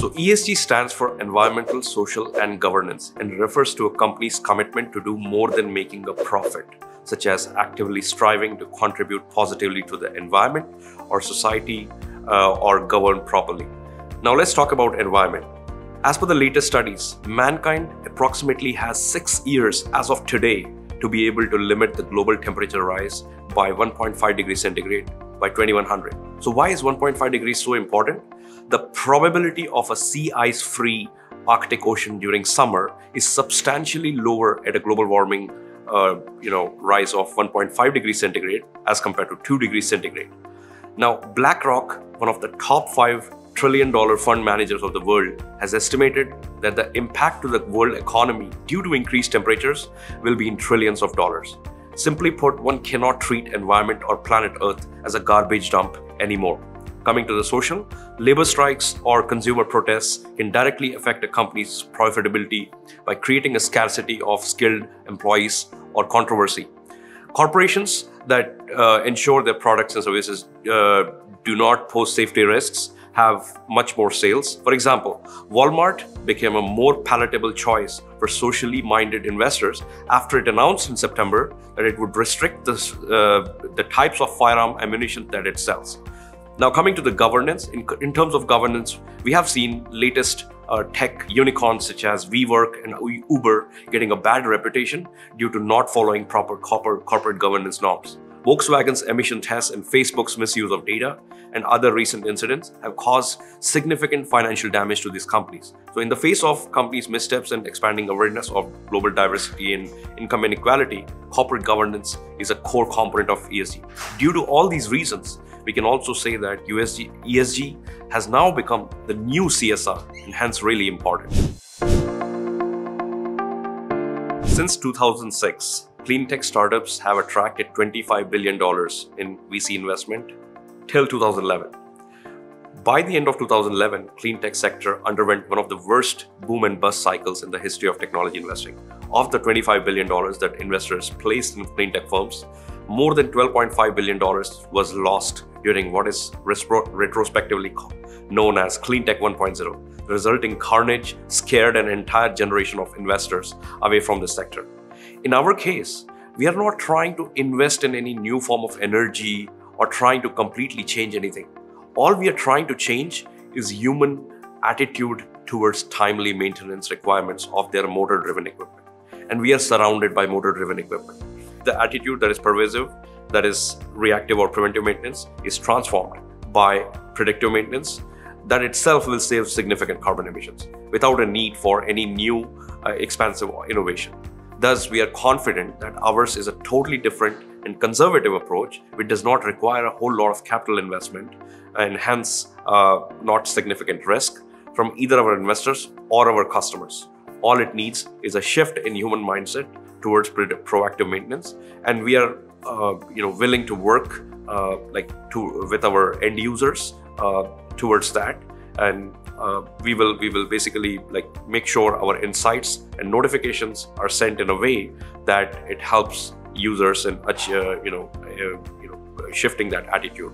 So ESG stands for environmental, social and governance and refers to a company's commitment to do more than making a profit, such as actively striving to contribute positively to the environment or society uh, or govern properly. Now let's talk about environment. As per the latest studies, mankind approximately has six years as of today to be able to limit the global temperature rise by 1.5 degrees centigrade by 2100. So why is 1.5 degrees so important? The probability of a sea ice free Arctic Ocean during summer is substantially lower at a global warming uh, you know, rise of 1.5 degrees centigrade as compared to 2 degrees centigrade. Now, BlackRock, one of the top five trillion dollar fund managers of the world, has estimated that the impact to the world economy due to increased temperatures will be in trillions of dollars. Simply put, one cannot treat environment or planet Earth as a garbage dump anymore. Coming to the social, labor strikes or consumer protests can directly affect a company's profitability by creating a scarcity of skilled employees or controversy. Corporations that uh, ensure their products and services uh, do not pose safety risks have much more sales. For example, Walmart became a more palatable choice for socially minded investors after it announced in September that it would restrict this, uh, the types of firearm ammunition that it sells. Now, coming to the governance, in, in terms of governance, we have seen latest uh, tech unicorns such as WeWork and Uber getting a bad reputation due to not following proper corporate, corporate governance norms. Volkswagen's emission tests and Facebook's misuse of data and other recent incidents have caused significant financial damage to these companies. So, in the face of companies' missteps and expanding awareness of global diversity and income inequality, corporate governance is a core component of ESG. Due to all these reasons, we can also say that USG, ESG has now become the new CSR and hence really important. Since 2006, clean tech startups have attracted $25 billion in VC investment till 2011. By the end of 2011, clean tech sector underwent one of the worst boom and bust cycles in the history of technology investing. Of the $25 billion that investors placed in clean tech firms, more than $12.5 billion was lost during what is retrospectively known as Clean Tech 1.0, resulting carnage scared an entire generation of investors away from the sector. In our case, we are not trying to invest in any new form of energy or trying to completely change anything. All we are trying to change is human attitude towards timely maintenance requirements of their motor driven equipment. And we are surrounded by motor driven equipment. The attitude that is pervasive, that is reactive or preventive maintenance, is transformed by predictive maintenance that itself will save significant carbon emissions without a need for any new uh, expansive innovation. Thus, we are confident that ours is a totally different and conservative approach, which does not require a whole lot of capital investment and hence uh, not significant risk from either our investors or our customers. All it needs is a shift in human mindset towards proactive maintenance, and we are, uh, you know, willing to work uh, like to with our end users uh, towards that. And uh, we will we will basically like make sure our insights and notifications are sent in a way that it helps users in uh, you know uh, you know shifting that attitude.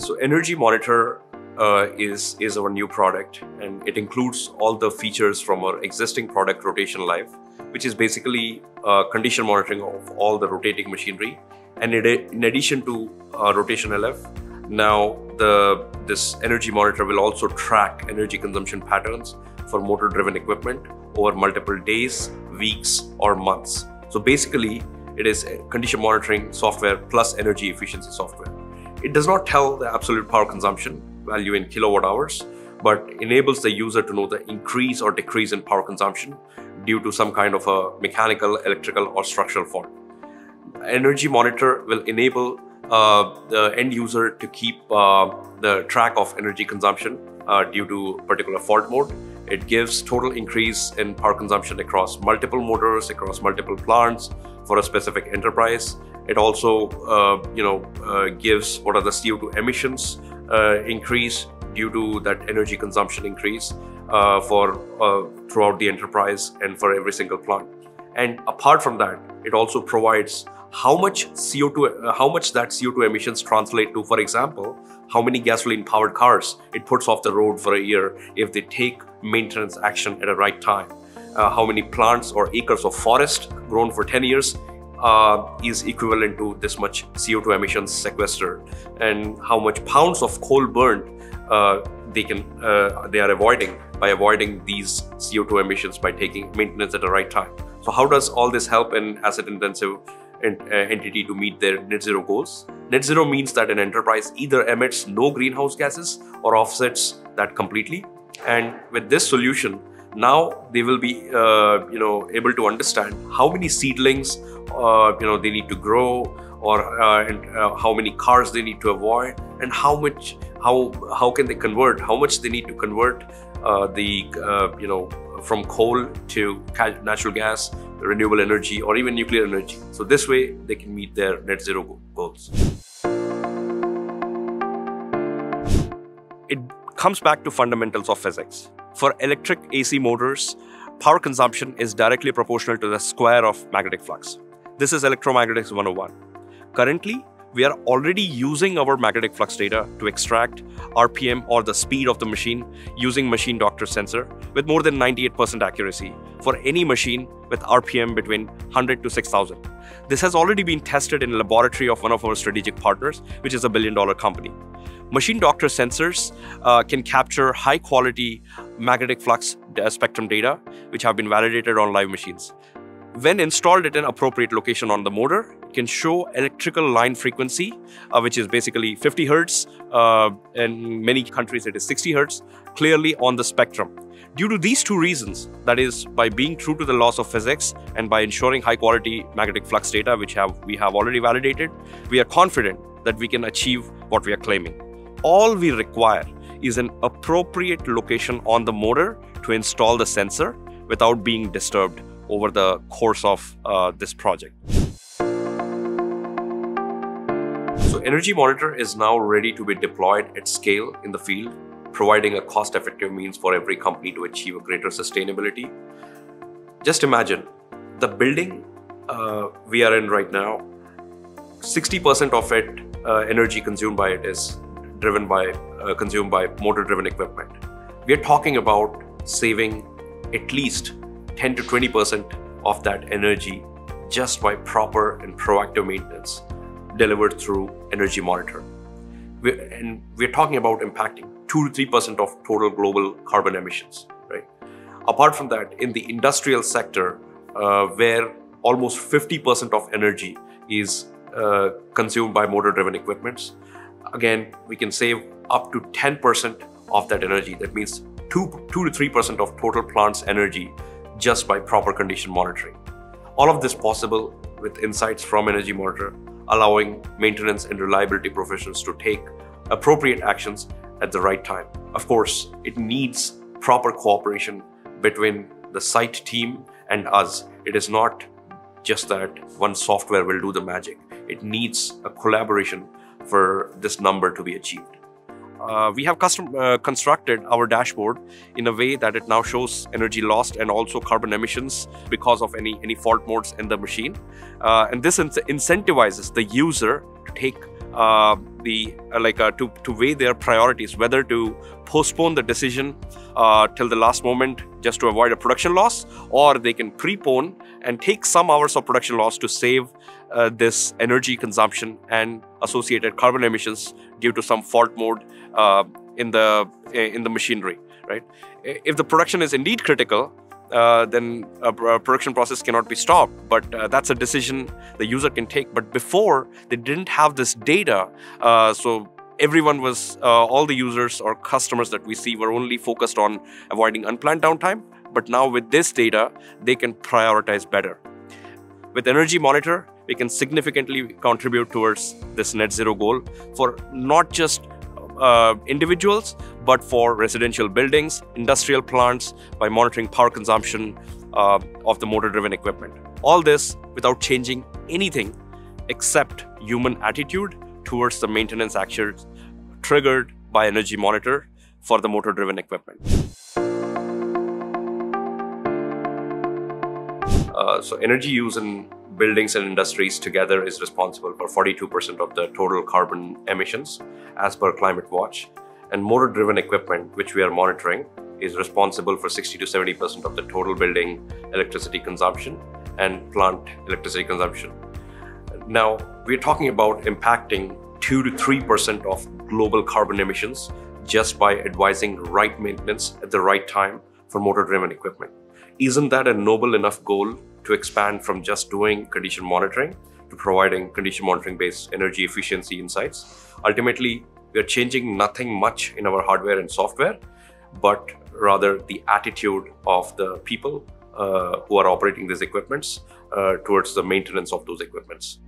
So energy monitor uh, is is our new product and it includes all the features from our existing product RotationalEye which is basically uh, condition monitoring of all the rotating machinery. And it, in addition to uh, RotationalEye now, the this energy monitor will also track energy consumption patterns for motor-driven equipment over multiple days, weeks, or months. So basically, it is condition monitoring software plus energy efficiency software. It does not tell the absolute power consumption value in kilowatt hours, but enables the user to know the increase or decrease in power consumption due to some kind of a mechanical, electrical, or structural fault. Energy monitor will enable the end user to keep uh, the track of energy consumption uh, due to particular fault mode. It gives total increase in power consumption across multiple motors, across multiple plants for a specific enterprise. It also, uh, you know, uh, gives what are the CO2 emissions uh, increase due to that energy consumption increase for throughout the enterprise and for every single plant. And apart from that, it also provides how much CO2, uh, how much that CO2 emissions translate to, for example, how many gasoline powered cars it puts off the road for a year if they take maintenance action at the right time. Uh, how many plants or acres of forest grown for 10 years uh, is equivalent to this much CO2 emissions sequestered, and how much pounds of coal burned uh, they can uh, they are avoiding by avoiding these CO2 emissions by taking maintenance at the right time. So how does all this help in asset intensive entity to meet their net zero goals? Net zero means that an enterprise either emits no greenhouse gases or offsets that completely. And with this solution, now they will be uh, you know able to understand how many seedlings uh, you know they need to grow or uh, and, uh, how many cars they need to avoid and how much how how can they convert how much they need to convert uh, the uh, you know from coal to natural gas renewable energy or even nuclear energy so this way they can meet their net zero goals it comes back to fundamentals of physics for electric AC motors, power consumption is directly proportional to the square of magnetic flux. This is electromagnetics 101. Currently, we are already using our magnetic flux data to extract RPM or the speed of the machine using MachineDoctor sensor with more than 98% accuracy for any machine with RPM between 100 to 6000. This has already been tested in a laboratory of one of our strategic partners, which is a billion dollar company. MachineDoctor sensors uh, can capture high quality magnetic flux uh, spectrum data, which have been validated on live machines. When installed at an appropriate location on the motor, can show electrical line frequency, uh, which is basically 50 hertz. Uh, in many countries, it is 60 hertz, clearly on the spectrum. Due to these two reasons, that is, by being true to the laws of physics and by ensuring high quality magnetic flux data, which have, we have already validated, we are confident that we can achieve what we are claiming. All we require is an appropriate location on the motor to install the sensor without being disturbed over the course of uh, this project. So Energy Monitor is now ready to be deployed at scale in the field, providing a cost-effective means for every company to achieve a greater sustainability. Just imagine the building uh, we are in right now, 60% of it, uh, energy consumed by it is driven by, uh, consumed by motor driven equipment. We are talking about saving at least 10 to 20% of that energy just by proper and proactive maintenance delivered through Energy Monitor. We're, and we're talking about impacting 2 to 3% of total global carbon emissions, right? Apart from that, in the industrial sector, uh, where almost 50% of energy is uh, consumed by motor driven equipments, again, we can save up to 10% of that energy. That means 2, 2 to 3% of total plant's energy just by proper condition monitoring. All of this possible with insights from Energy Monitor, allowing maintenance and reliability professionals to take appropriate actions at the right time. Of course, it needs proper cooperation between the site team and us. It is not just that one software will do the magic. It needs a collaboration for this number to be achieved. Uh, we have custom uh, constructed our dashboard in a way that it now shows energy lost and also carbon emissions because of any any fault modes in the machine. Uh, and this in incentivizes the user to take uh, the uh, like uh, to to weigh their priorities whether to postpone the decision till the last moment just to avoid a production loss or they can prepone and take some hours of production loss to save uh, this energy consumption and associated carbon emissions due to some fault mode uh, in the in the machinery right if the production is indeed critical uh, then a, production process cannot be stopped. But uh, that's a decision the user can take. But before, they didn't have this data. Uh, so everyone was, uh, all the users or customers that we see were only focused on avoiding unplanned downtime. But now with this data, they can prioritize better. With Energy Monitor, we can significantly contribute towards this net zero goal for not just uh, individuals, but for residential buildings, industrial plants, by monitoring power consumption uh, of the motor driven equipment. All this without changing anything except human attitude towards the maintenance actions triggered by Energy Monitor for the motor driven equipment. Uh, so energy use in buildings and industries together is responsible for 42% of the total carbon emissions as per Climate Watch. And motor driven equipment, which we are monitoring, is responsible for 60 to 70% of the total building electricity consumption and plant electricity consumption. Now, we're talking about impacting 2 to 3% of global carbon emissions just by advising right maintenance at the right time for motor driven equipment. Isn't that a noble enough goal to expand from just doing condition monitoring to providing condition monitoring based energy efficiency insights? Ultimately, we are changing nothing much in our hardware and software, but rather the attitude of the people uh, who are operating these equipments uh, towards the maintenance of those equipments.